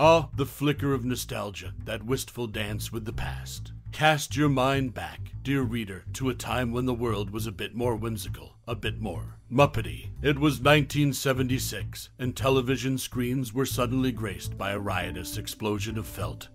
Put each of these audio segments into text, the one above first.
Ah, the flicker of nostalgia, that wistful dance with the past. Cast your mind back, dear reader, to a time when the world was a bit more whimsical, a bit more Muppety. It was 1976, and television screens were suddenly graced by a riotous explosion of felt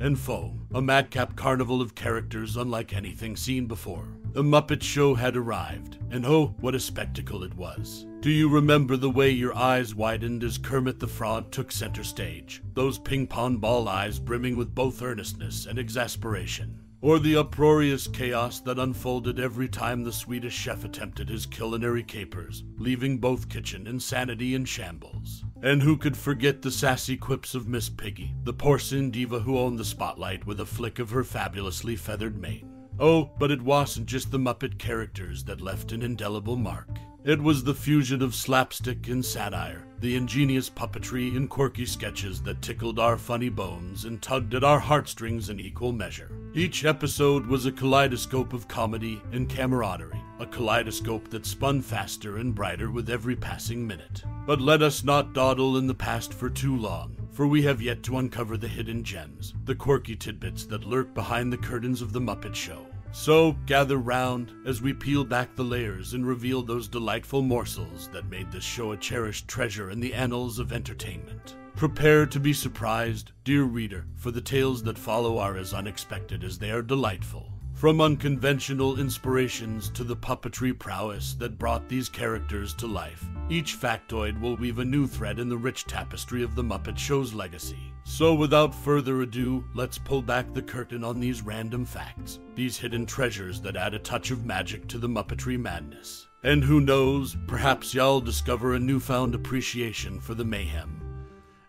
and foam, a madcap carnival of characters unlike anything seen before. The Muppet Show had arrived, and oh, what a spectacle it was. Do you remember the way your eyes widened as Kermit the Frog took center stage? Those ping pong ball eyes brimming with both earnestness and exasperation. Or the uproarious chaos that unfolded every time the Swedish chef attempted his culinary capers, leaving both kitchen and sanity in shambles. And who could forget the sassy quips of Miss Piggy, the porcine diva who owned the spotlight with a flick of her fabulously feathered mane? Oh, but it wasn't just the Muppet characters that left an indelible mark. It was the fusion of slapstick and satire, the ingenious puppetry and quirky sketches that tickled our funny bones and tugged at our heartstrings in equal measure. Each episode was a kaleidoscope of comedy and camaraderie, a kaleidoscope that spun faster and brighter with every passing minute. But let us not dawdle in the past for too long, for we have yet to uncover the hidden gems, the quirky tidbits that lurk behind the curtains of the Muppet Show. So gather round as we peel back the layers and reveal those delightful morsels that made this show a cherished treasure in the annals of entertainment. Prepare to be surprised, dear reader, for the tales that follow are as unexpected as they are delightful. From unconventional inspirations to the puppetry prowess that brought these characters to life, each factoid will weave a new thread in the rich tapestry of the Muppet Show's legacy. So, without further ado, let's pull back the curtain on these random facts, these hidden treasures that add a touch of magic to the Muppetry madness. And who knows, perhaps y'all discover a newfound appreciation for the mayhem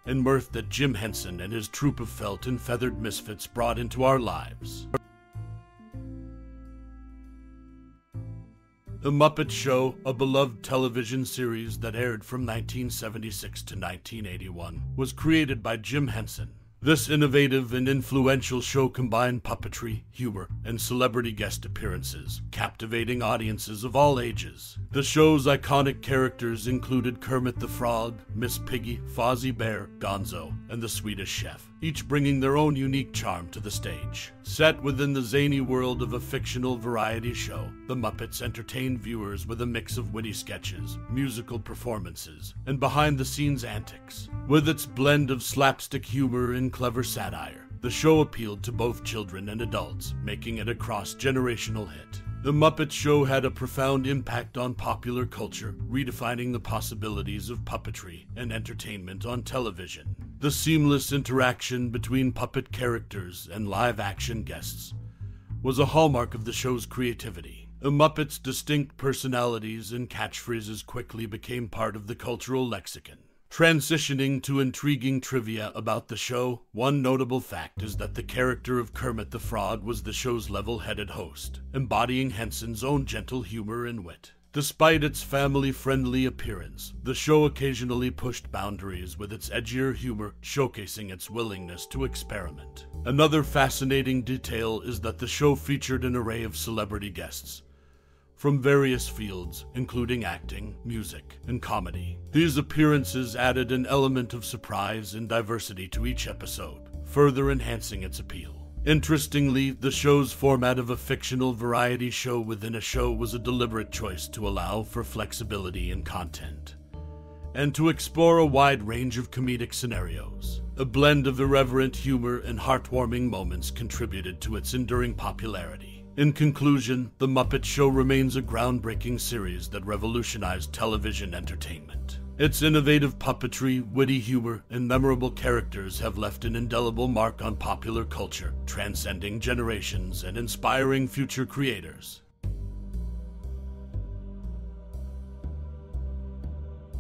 and mirth that Jim Henson and his troop of felt and feathered misfits brought into our lives. The Muppet Show, a beloved television series that aired from 1976 to 1981, was created by Jim Henson. This innovative and influential show combined puppetry, humor, and celebrity guest appearances, captivating audiences of all ages. The show's iconic characters included Kermit the Frog, Miss Piggy, Fozzie Bear, Gonzo, and the Swedish Chef each bringing their own unique charm to the stage. Set within the zany world of a fictional variety show, the Muppets entertain viewers with a mix of witty sketches, musical performances, and behind the scenes antics. With its blend of slapstick humor and clever satire, the show appealed to both children and adults, making it a cross generational hit. The Muppet Show had a profound impact on popular culture, redefining the possibilities of puppetry and entertainment on television. The seamless interaction between puppet characters and live action guests was a hallmark of the show's creativity. The Muppets' distinct personalities and catchphrases quickly became part of the cultural lexicon. Transitioning to intriguing trivia about the show, one notable fact is that the character of Kermit the Frog was the show's level headed host, embodying Henson's own gentle humor and wit. Despite its family friendly appearance, the show occasionally pushed boundaries with its edgier humor, showcasing its willingness to experiment. Another fascinating detail is that the show featured an array of celebrity guests, from various fields, including acting, music, and comedy. These appearances added an element of surprise and diversity to each episode, further enhancing its appeal. Interestingly, the show's format of a fictional variety show within a show was a deliberate choice to allow for flexibility in content and to explore a wide range of comedic scenarios. A blend of irreverent humor and heartwarming moments contributed to its enduring popularity. In conclusion, The Muppet Show remains a groundbreaking series that revolutionized television entertainment. Its innovative puppetry, witty humor, and memorable characters have left an indelible mark on popular culture, transcending generations and inspiring future creators.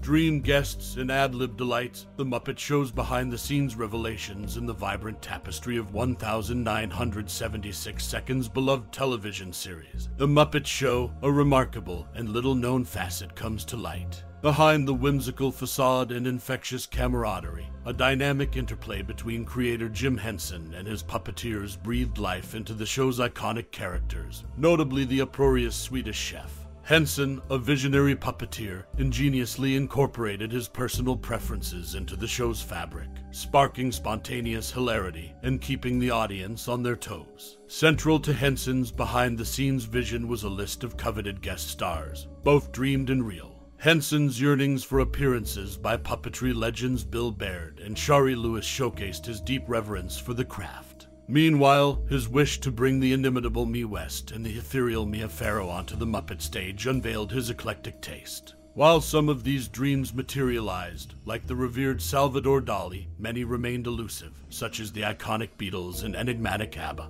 Dream guests and ad lib delights, The Muppet Show's behind the scenes revelations in the vibrant tapestry of 1,976 seconds beloved television series. The Muppet Show, a remarkable and little known facet, comes to light. Behind the whimsical facade and infectious camaraderie, a dynamic interplay between creator Jim Henson and his puppeteers breathed life into the show's iconic characters, notably the uproarious Swedish chef. Henson, a visionary puppeteer, ingeniously incorporated his personal preferences into the show's fabric, sparking spontaneous hilarity and keeping the audience on their toes. Central to Henson's behind the scenes vision was a list of coveted guest stars, both dreamed and real. Henson's yearnings for appearances by puppetry legends Bil Baird and Shari Lewis showcased his deep reverence for the craft. Meanwhile, his wish to bring the inimitable Mae West and the ethereal Mia Farrow onto the Muppet stage unveiled his eclectic taste. While some of these dreams materialized, like the revered Salvador Dali, many remained elusive, such as the iconic Beatles and enigmatic ABBA,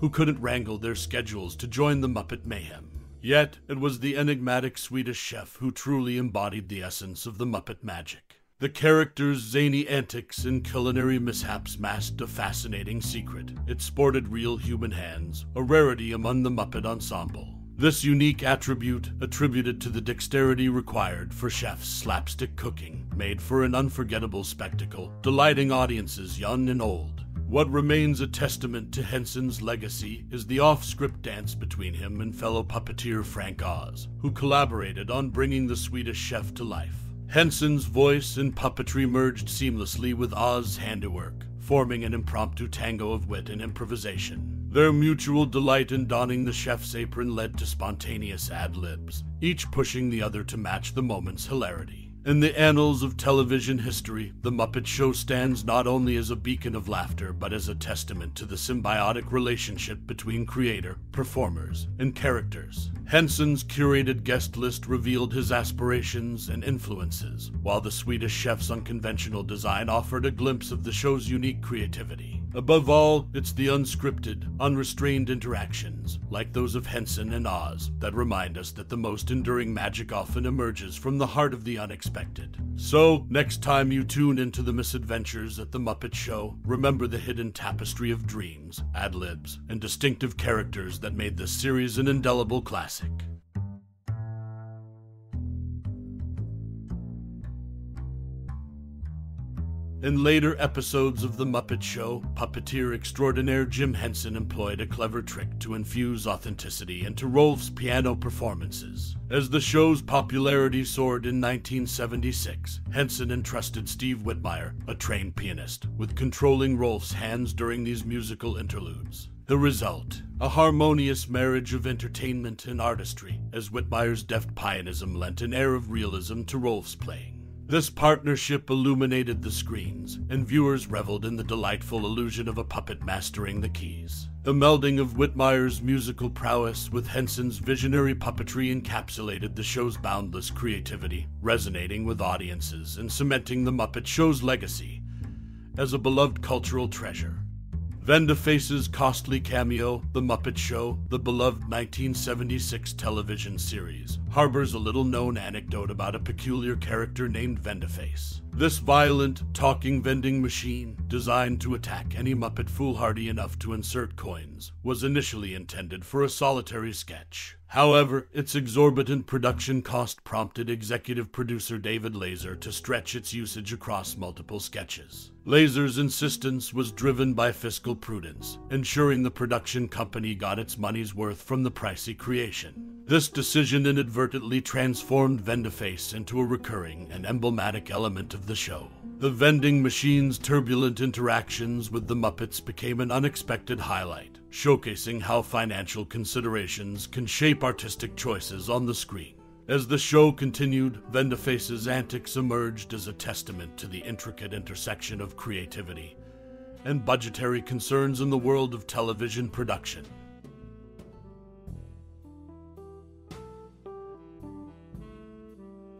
who couldn't wrangle their schedules to join the Muppet mayhem. Yet, it was the enigmatic Swedish chef who truly embodied the essence of the Muppet magic. The character's zany antics and culinary mishaps masked a fascinating secret. It sported real human hands, a rarity among the Muppet ensemble. This unique attribute, attributed to the dexterity required for chef's slapstick cooking, made for an unforgettable spectacle, delighting audiences young and old. What remains a testament to Henson's legacy is the off script dance between him and fellow puppeteer Frank Oz, who collaborated on bringing the Swedish chef to life. Henson's voice and puppetry merged seamlessly with Oz's handiwork, forming an impromptu tango of wit and improvisation. Their mutual delight in donning the chef's apron led to spontaneous ad libs, each pushing the other to match the moment's hilarity. In the annals of television history, The Muppet Show stands not only as a beacon of laughter, but as a testament to the symbiotic relationship between creator, performers, and characters. Henson's curated guest list revealed his aspirations and influences, while the Swedish chef's unconventional design offered a glimpse of the show's unique creativity. Above all, it's the unscripted, unrestrained interactions, like those of Henson and Oz, that remind us that the most enduring magic often emerges from the heart of the unexpected. So, next time you tune into the misadventures at the Muppet Show, remember the hidden tapestry of dreams, ad libs, and distinctive characters that made this series an indelible classic. In later episodes of The Muppet Show, puppeteer extraordinaire Jim Henson employed a clever trick to infuse authenticity into Rolf's piano performances. As the show's popularity soared in 1976, Henson entrusted Steve Whitmire, a trained pianist, with controlling Rolf's hands during these musical interludes. The result a harmonious marriage of entertainment and artistry, as Whitmire's deft pianism lent an air of realism to Rolf's playing. This partnership illuminated the screens, and viewers reveled in the delightful illusion of a puppet mastering the keys. The melding of Whitmire's musical prowess with Henson's visionary puppetry encapsulated the show's boundless creativity, resonating with audiences and cementing the Muppet Show's legacy as a beloved cultural treasure. Vendaface's costly cameo, The Muppet Show, the beloved 1976 television series, harbors a little known anecdote about a peculiar character named Vendaface. This violent, talking vending machine, designed to attack any Muppet foolhardy enough to insert coins, was initially intended for a solitary sketch. However, its exorbitant production cost prompted executive producer David Lazer to stretch its usage across multiple sketches. Lazer's insistence was driven by fiscal prudence, ensuring the production company got its money's worth from the pricey creation. This decision inadvertently transformed Vendaface into a recurring and emblematic element of the show. The vending machine's turbulent interactions with the Muppets became an unexpected highlight, showcasing how financial considerations can shape artistic choices on the screen. As the show continued, Vendaface's antics emerged as a testament to the intricate intersection of creativity and budgetary concerns in the world of television production.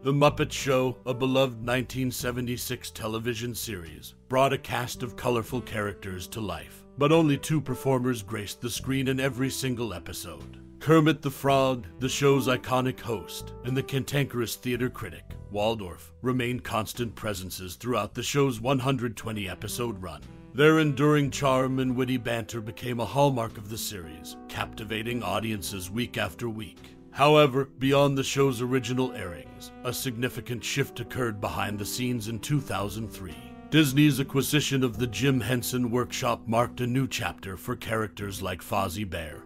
The Muppet Show, a beloved 1976 television series, brought a cast of colorful characters to life, but only two performers graced the screen in every single episode. Kermit the Frog, the show's iconic host, and the cantankerous theater critic, Waldorf, remained constant presences throughout the show's 120 episode run. Their enduring charm and witty banter became a hallmark of the series, captivating audiences week after week. However, beyond the show's original airings, a significant shift occurred behind the scenes in 2003. Disney's acquisition of the Jim Henson Workshop marked a new chapter for characters like Fozzie Bear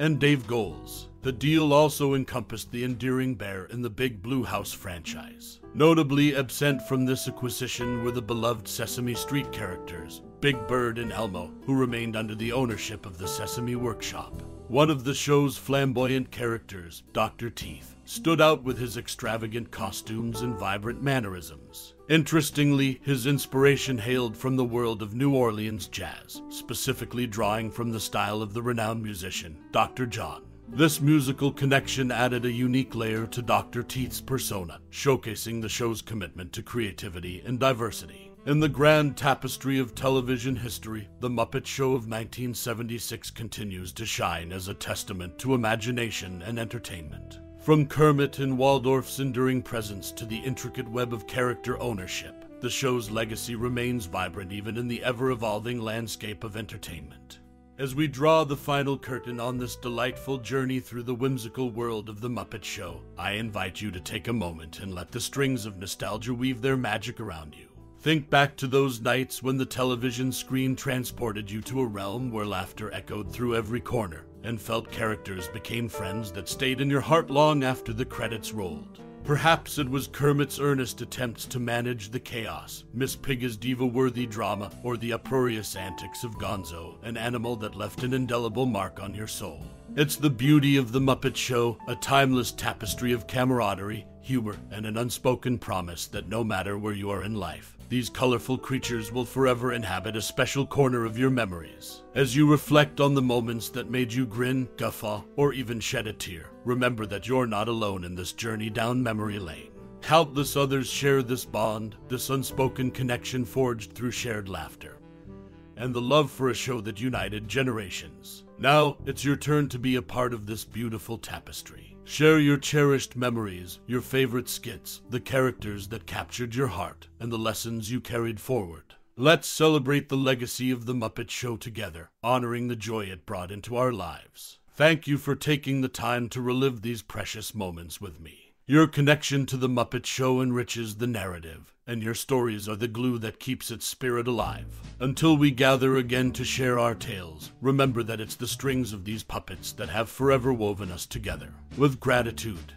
and Dave Goelz. The deal also encompassed the endearing bear in the Big Blue House franchise. Notably absent from this acquisition were the beloved Sesame Street characters, Big Bird and Elmo, who remained under the ownership of the Sesame Workshop. One of the show's flamboyant characters, Dr. Teeth, stood out with his extravagant costumes and vibrant mannerisms. Interestingly, his inspiration hailed from the world of New Orleans jazz, specifically drawing from the style of the renowned musician, Dr. John. This musical connection added a unique layer to Dr. Teeth's persona, showcasing the show's commitment to creativity and diversity. In the grand tapestry of television history, The Muppet Show of 1976 continues to shine as a testament to imagination and entertainment. From Kermit and Waldorf's enduring presence to the intricate web of character ownership, the show's legacy remains vibrant even in the ever evolving landscape of entertainment. As we draw the final curtain on this delightful journey through the whimsical world of The Muppet Show, I invite you to take a moment and let the strings of nostalgia weave their magic around you. Think back to those nights when the television screen transported you to a realm where laughter echoed through every corner and felt characters became friends that stayed in your heart long after the credits rolled. Perhaps it was Kermit's earnest attempts to manage the chaos, Miss Piggy's diva worthy drama, or the uproarious antics of Gonzo, an animal that left an indelible mark on your soul. It's the beauty of The Muppet Show, a timeless tapestry of camaraderie, humor, and an unspoken promise that no matter where you are in life, these colorful creatures will forever inhabit a special corner of your memories. As you reflect on the moments that made you grin, guffaw, or even shed a tear, remember that you're not alone in this journey down memory lane. Countless others share this bond, this unspoken connection forged through shared laughter, and the love for a show that united generations. Now it's your turn to be a part of this beautiful tapestry. Share your cherished memories, your favorite skits, the characters that captured your heart, and the lessons you carried forward. Let's celebrate the legacy of The Muppet Show together, honoring the joy it brought into our lives. Thank you for taking the time to relive these precious moments with me. Your connection to The Muppet Show enriches the narrative, and your stories are the glue that keeps its spirit alive. Until we gather again to share our tales, remember that it's the strings of these puppets that have forever woven us together. With gratitude,